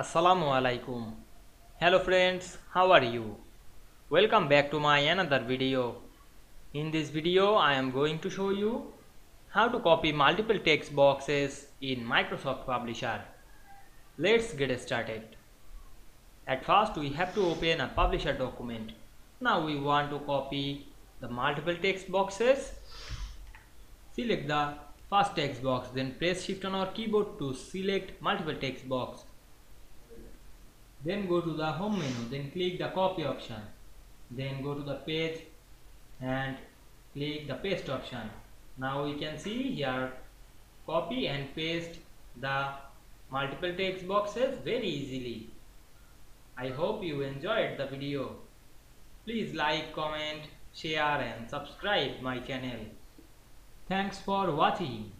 Assalamu alaikum. Hello friends, how are you? Welcome back to my another video. In this video I am going to show you how to copy multiple text boxes in Microsoft Publisher. Let's get started. At first we have to open a publisher document. Now we want to copy the multiple text boxes. Select the first text box then press shift on our keyboard to select multiple text box. Then go to the home menu then click the copy option. Then go to the page and click the paste option. Now we can see here copy and paste the multiple text boxes very easily. I hope you enjoyed the video. Please like, comment, share and subscribe my channel. Thanks for watching.